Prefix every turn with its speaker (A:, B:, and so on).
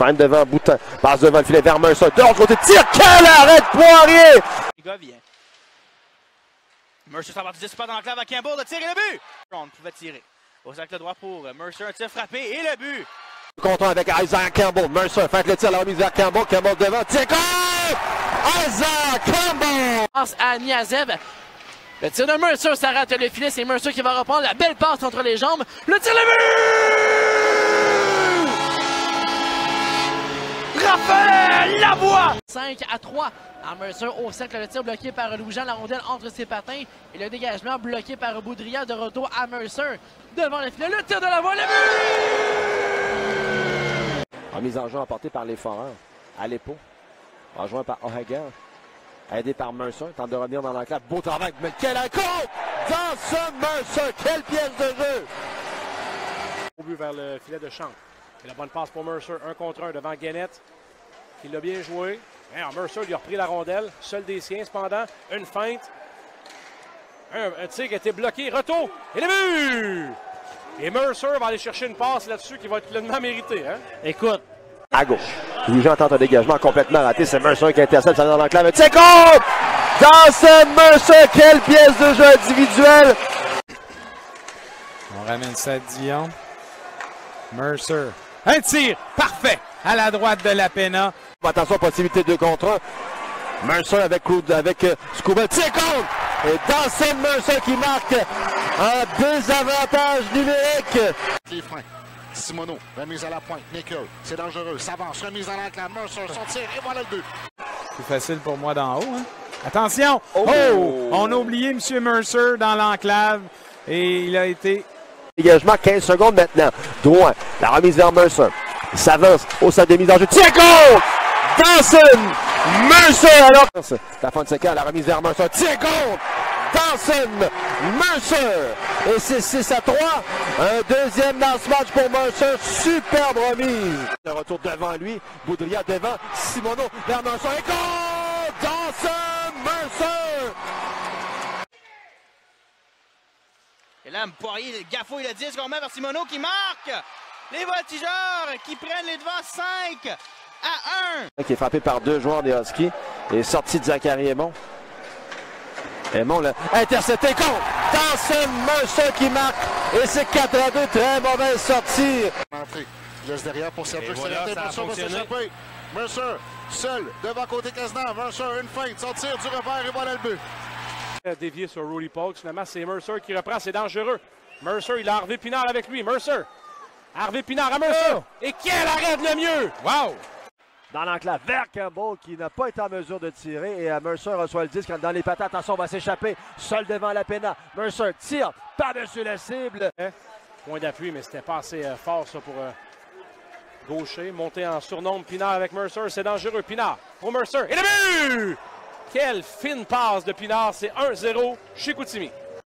A: Fin devant, Boutin. Passe devant le filet vers Mercer. De l'autre côté, tire. Quel arrêt de Poirier!
B: Les gars viennent. Mercer s'en va du 10 pas dans l'enclave à Campbell. Le tir et le but! On pouvait tirer. Au cercle droit pour Mercer. Un tir frappé et le but!
A: Content avec Isaac Campbell. Mercer fait le tir, la remise vers Campbell. Campbell devant. Tir goal! Isaac Campbell!
C: Passe à Niazev. Le tir de Mercer, ça rate le filet. C'est Mercer qui va reprendre la belle passe entre les jambes. Le tir, le but! Raphaël Lavoie! 5 à 3 à Mercer au cercle. Le tir bloqué par Louis-Jean. La rondelle entre ses patins. Et le dégagement bloqué par Boudria de retour à Mercer. Devant le filet. Le tir de Lavoie. Le but!
A: En mise en jeu emportée par les Foreurs. Aleppo. Rejoint par O'Hagan. Aidé par Mercer. Tente de revenir dans l'enclave. Beau travail. Mais quel accord! Dans ce Mercer. Quelle pièce de jeu!
D: Au but vers le filet de champ. Et la bonne passe pour Mercer. Un contre un devant Gannett. Qui l'a bien joué. Alors, Mercer lui a repris la rondelle. Seul des siens, cependant. Une feinte. Un, un tir qui a été bloqué. Retour. Et le but! Et Mercer va aller chercher une passe là-dessus qui va être pleinement méritée. Hein?
C: Écoute,
A: À gauche. Louis-Jean tente un dégagement complètement raté. C'est Mercer qui intercepte. Ça dans l'enclave. C'est contre! Dawson Mercer. Quelle pièce de jeu individuelle!
E: On ramène ça à Dion. Mercer. Un tir parfait à la droite de la Pena.
A: Attention, possibilité de contre. Mercer avec, Claude- avec euh, Scuba. Tir contre! Et Dawson Mercer qui marque un désavantage numérique.
F: Les freins. Simono, remise à la pointe. Nickel, c'est dangereux. S'avance, remise à l'enclave. Mercer, son tir, et voilà le but.
E: C'est facile pour moi d'en haut. hein. Attention! Oh! On a oublié M. Mercer dans l'enclave et il a été
A: Dégagement 15 secondes maintenant. Drouin, la remise vers Mercer. Il s'avance au centre de mise en jeu. Dawson! Mercer! Alors, la fin de séquence, la remise vers Mercer. Tir contre! Dawson! Mercer! Et c'est 6 à 3. Un deuxième dans ce match pour Mercer. Superbe remise. Le retour devant lui. Boudria devant. Simono vers Mercer. Et contre! Dawson! Mercer!
B: Et là, Poirier, Gaffo et le 10 qu'on met vers Simono qui marque! Les voltigeurs qui prennent les devants 5 à 1!
A: qui est frappé par deux joueurs des Huskies et sorti de Zachary Aymon. Aymon l'a intercepté contre Dawson Mercer qui marque et c'est 4 à 2, très mauvaise sortie.
F: Entrée. Laisse derrière pour Cedric
D: voilà,
F: Mercer va
D: fonctionné.
F: s'échapper. Mercer, seul, devant côté Casdan. Mercer, une feinte, sortir du revers et voilà le but.
D: Dévié sur Rudy Polk. Finalement, c'est Mercer qui reprend. C'est dangereux. Mercer, il a Harvey Pinard avec lui. Mercer. Harvey Pinard à Mercer. Et quel arrêt de le mieux!
E: Wow!
A: Dans l'enclave vers Campbell qui n'a pas été en mesure de tirer et euh, Mercer reçoit le disque dans les patates. Attention, on va s'échapper. Seul devant la pena. Mercer tire par-dessus la cible.
D: Point d'appui, mais c'était pas assez euh, fort ça pour euh, gaucher. Monter en surnombre Pinard avec Mercer, c'est dangereux. Pinard pour Mercer. Et le but! Quelle fine passe de Pinard, c'est 1-0 chez Koutimi.